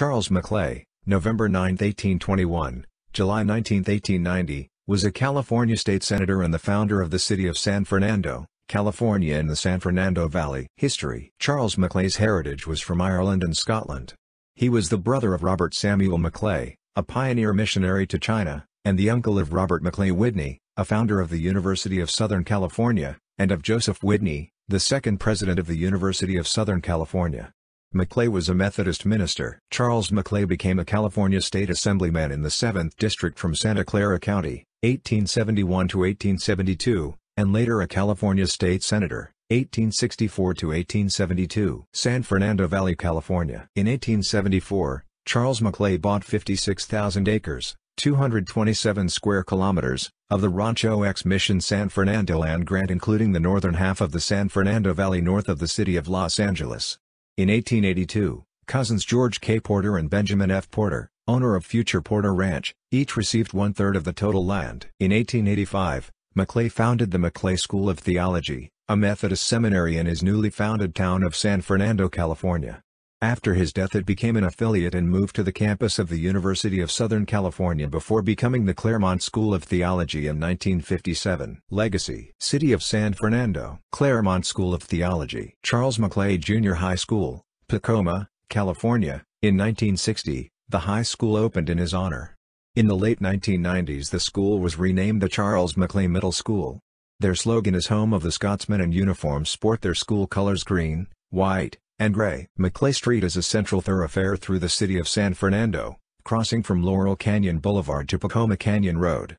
Charles Maclay, November 9, 1821, July 19, 1890, was a California state senator and the founder of the city of San Fernando, California in the San Fernando Valley. History Charles Maclay's heritage was from Ireland and Scotland. He was the brother of Robert Samuel Maclay, a pioneer missionary to China, and the uncle of Robert Maclay Whitney, a founder of the University of Southern California, and of Joseph Whitney, the second president of the University of Southern California. Maclay was a Methodist minister. Charles Maclay became a California State Assemblyman in the 7th District from Santa Clara County, 1871 to 1872, and later a California State Senator, 1864 to 1872. San Fernando Valley, California. In 1874, Charles Maclay bought 56,000 acres, 227 square kilometers, of the Rancho Ex-Mission San Fernando land grant including the northern half of the San Fernando Valley north of the city of Los Angeles. In 1882, cousins George K. Porter and Benjamin F. Porter, owner of future Porter Ranch, each received one-third of the total land. In 1885, Maclay founded the Maclay School of Theology, a Methodist seminary in his newly founded town of San Fernando, California. After his death it became an affiliate and moved to the campus of the University of Southern California before becoming the Claremont School of Theology in 1957. Legacy City of San Fernando Claremont School of Theology Charles Maclay Junior High School, Pacoima, California, in 1960, the high school opened in his honor. In the late 1990s the school was renamed the Charles Maclay Middle School. Their slogan is Home of the Scotsmen in Uniform sport their school colors green, white, and Gray. Maclay Street is a central thoroughfare through the city of San Fernando, crossing from Laurel Canyon Boulevard to Pacoima Canyon Road.